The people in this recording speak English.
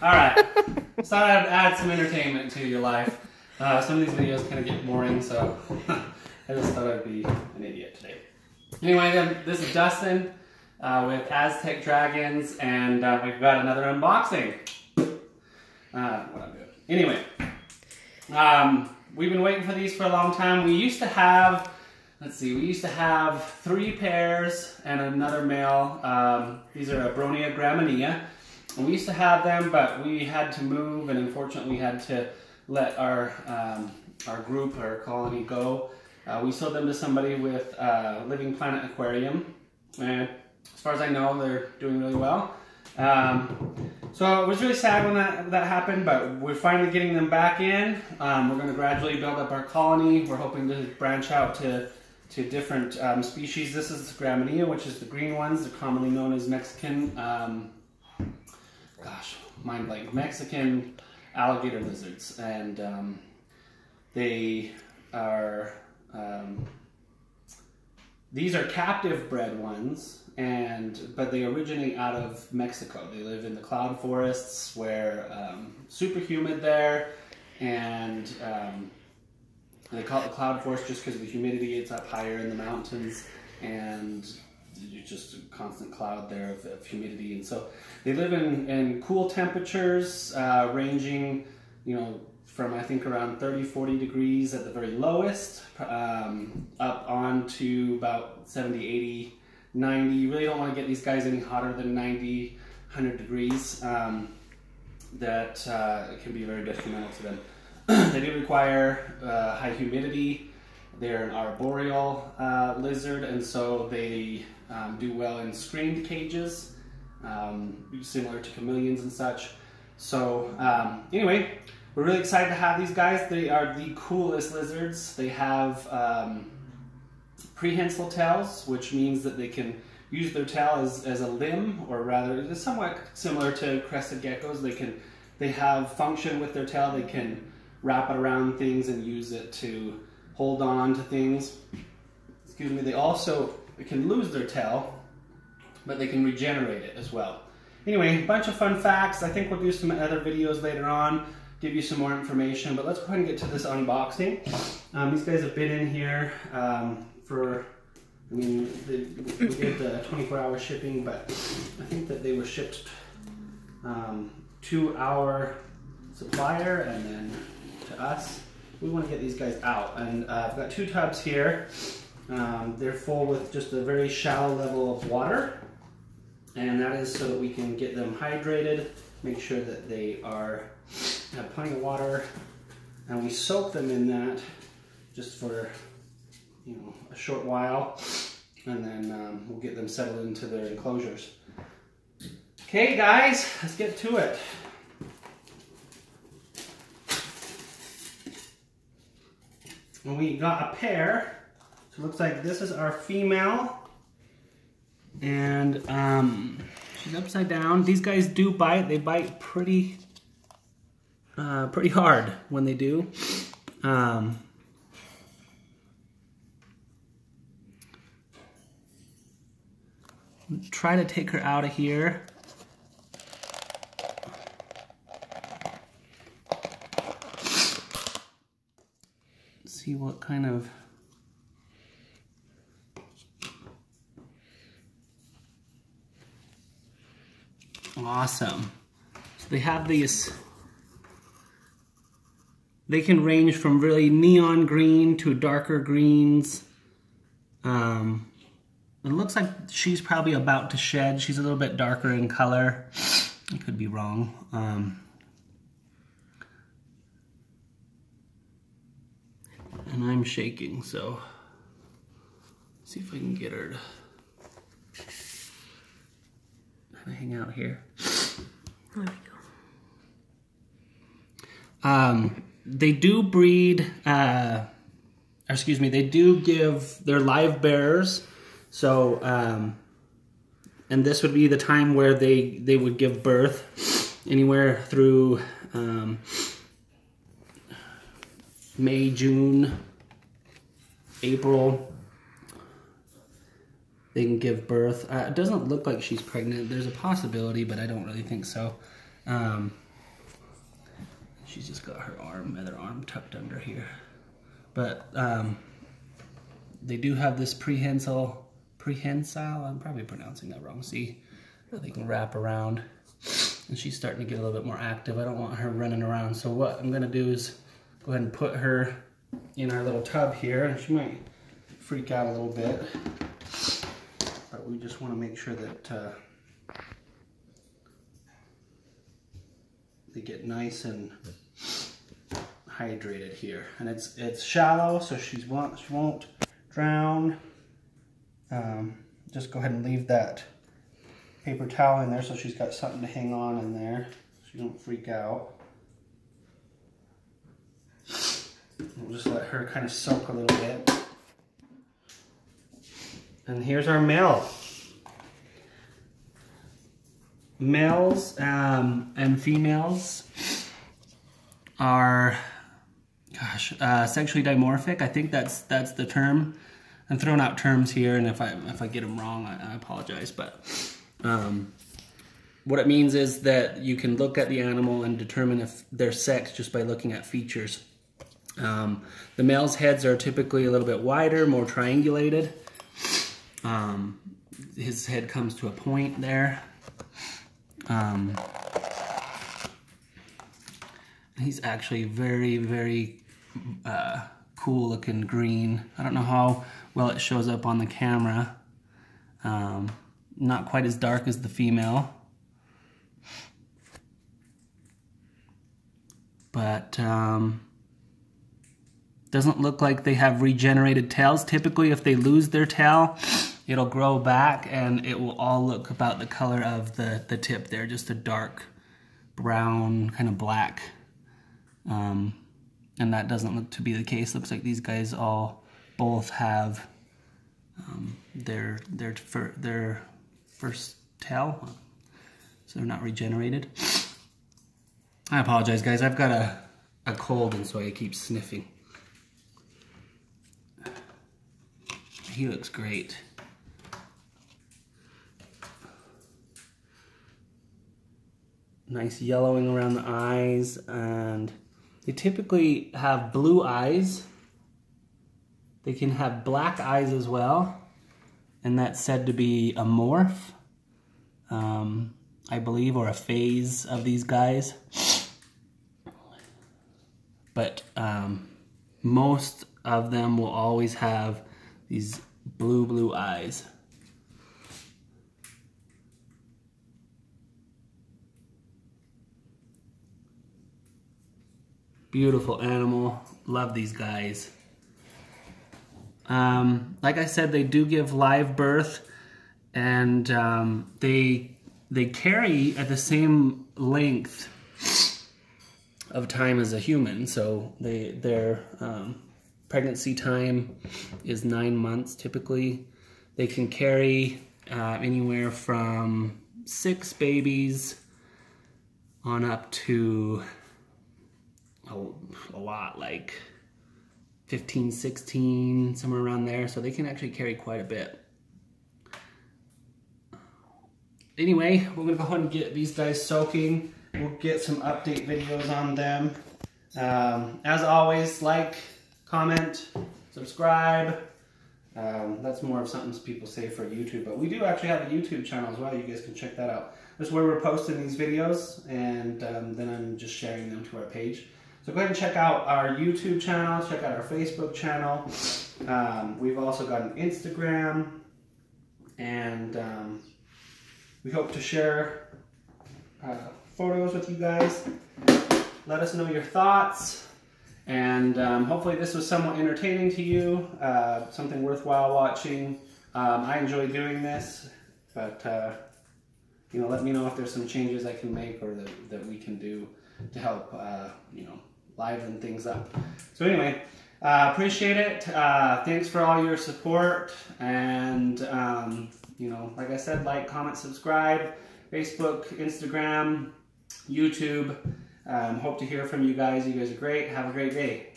All right. so I'd add some entertainment to your life. Uh, some of these videos kind of get boring, so I just thought I'd be an idiot today. Anyway, then this is Dustin uh, with Aztec Dragons, and uh, we've got another unboxing. Uh, what I'm doing. Anyway, um, we've been waiting for these for a long time. We used to have, let's see, we used to have three pairs and another male. Um, these are Abronia graminea. And we used to have them, but we had to move, and unfortunately, we had to let our um, our group, our colony, go. Uh, we sold them to somebody with uh, Living Planet Aquarium, and as far as I know, they're doing really well. Um, so it was really sad when that, that happened, but we're finally getting them back in. Um, we're going to gradually build up our colony. We're hoping to branch out to, to different um, species. This is Graminea, which is the green ones. They're commonly known as Mexican, um, gosh, mind blank, Mexican alligator lizards. And um, they are, um, these are captive bred ones and but they originate out of Mexico. They live in the cloud forests where um, super humid there, and um, they call it the cloud forest just because the humidity. It's up higher in the mountains, and it's just a constant cloud there of, of humidity. And so they live in, in cool temperatures, uh, ranging, you know, from I think around 30, 40 degrees at the very lowest, um, up on to about 70, 80 90. You really don't want to get these guys any hotter than 90, 100 degrees. Um, that uh, can be very detrimental to them. they do require uh, high humidity. They're an arboreal uh, lizard, and so they um, do well in screened cages, um, similar to chameleons and such. So um, anyway, we're really excited to have these guys. They are the coolest lizards. They have um, prehensile tails, which means that they can use their tail as, as a limb, or rather, it's somewhat similar to crested geckos. They can they have function with their tail. They can wrap it around things and use it to hold on to things. Excuse me. They also can lose their tail, but they can regenerate it as well. Anyway, a bunch of fun facts. I think we'll do some other videos later on, give you some more information, but let's go ahead and get to this unboxing. Um, these guys have been in here. Um, for, I mean, they, we did the 24 hour shipping, but I think that they were shipped um, to our supplier and then to us. We want to get these guys out. And uh, I've got two tubs here. Um, they're full with just a very shallow level of water. And that is so that we can get them hydrated, make sure that they are have plenty of water. And we soak them in that just for you know, a short while and then um, we'll get them settled into their enclosures. Okay guys, let's get to it. And we got a pair. So it looks like this is our female. And um, she's upside down. These guys do bite. They bite pretty, uh, pretty hard when they do. Um, try to take her out of here. See what kind of Awesome. So they have these, they can range from really neon green to darker greens. Um, it looks like she's probably about to shed. She's a little bit darker in color. I could be wrong. Um, and I'm shaking, so see if I can get her to hang out here. There we go. Um, they do breed, uh, excuse me, they do give their live bearers so, um, and this would be the time where they, they would give birth anywhere through um, May, June, April. they can give birth. Uh, it doesn't look like she's pregnant. There's a possibility, but I don't really think so. Um, she's just got her arm, other arm tucked under here. But um, they do have this prehensile, prehensile, I'm probably pronouncing that wrong. See, they can wrap around. And she's starting to get a little bit more active. I don't want her running around. So what I'm gonna do is go ahead and put her in our little tub here. And she might freak out a little bit. But we just wanna make sure that uh, they get nice and hydrated here. And it's it's shallow, so she's won't, she won't drown. Um, just go ahead and leave that paper towel in there so she's got something to hang on in there so you don't freak out. We'll just let her kind of soak a little bit. And here's our male. Males um, and females are, gosh, uh, sexually dimorphic. I think that's that's the term. I'm throwing out terms here, and if I if I get them wrong, I, I apologize. But um, what it means is that you can look at the animal and determine if their sex just by looking at features. Um, the male's heads are typically a little bit wider, more triangulated. Um, his head comes to a point there. Um, he's actually very, very uh, cool looking green. I don't know how well it shows up on the camera. Um, not quite as dark as the female. But um, doesn't look like they have regenerated tails. Typically, if they lose their tail, it'll grow back and it will all look about the color of the, the tip there, just a dark brown, kind of black. Um, and that doesn't look to be the case. Looks like these guys all both have um, their their their first tail, so they're not regenerated. I apologize, guys. I've got a a cold, and so I keep sniffing. He looks great. Nice yellowing around the eyes, and they typically have blue eyes. They can have black eyes as well, and that's said to be a morph, um, I believe, or a phase of these guys. But um, most of them will always have these blue, blue eyes. Beautiful animal. Love these guys. Um, like I said, they do give live birth, and um, they they carry at the same length of time as a human. So they their um, pregnancy time is nine months typically. They can carry uh, anywhere from six babies on up to a, a lot, like 15, 16, somewhere around there. So they can actually carry quite a bit. Anyway, we're gonna go ahead and get these guys soaking. We'll get some update videos on them. Um, as always, like, comment, subscribe. Um, that's more of something people say for YouTube, but we do actually have a YouTube channel as well. You guys can check that out. That's where we're posting these videos, and um, then I'm just sharing them to our page. So go ahead and check out our YouTube channel, check out our Facebook channel. Um, we've also got an Instagram, and um, we hope to share uh, photos with you guys. Let us know your thoughts, and um, hopefully this was somewhat entertaining to you, uh, something worthwhile watching. Um, I enjoy doing this, but uh, you know, let me know if there's some changes I can make or that, that we can do to help, uh, you know, liven things up. So anyway, uh, appreciate it. Uh, thanks for all your support. And, um, you know, like I said, like, comment, subscribe, Facebook, Instagram, YouTube. Um, hope to hear from you guys. You guys are great. Have a great day.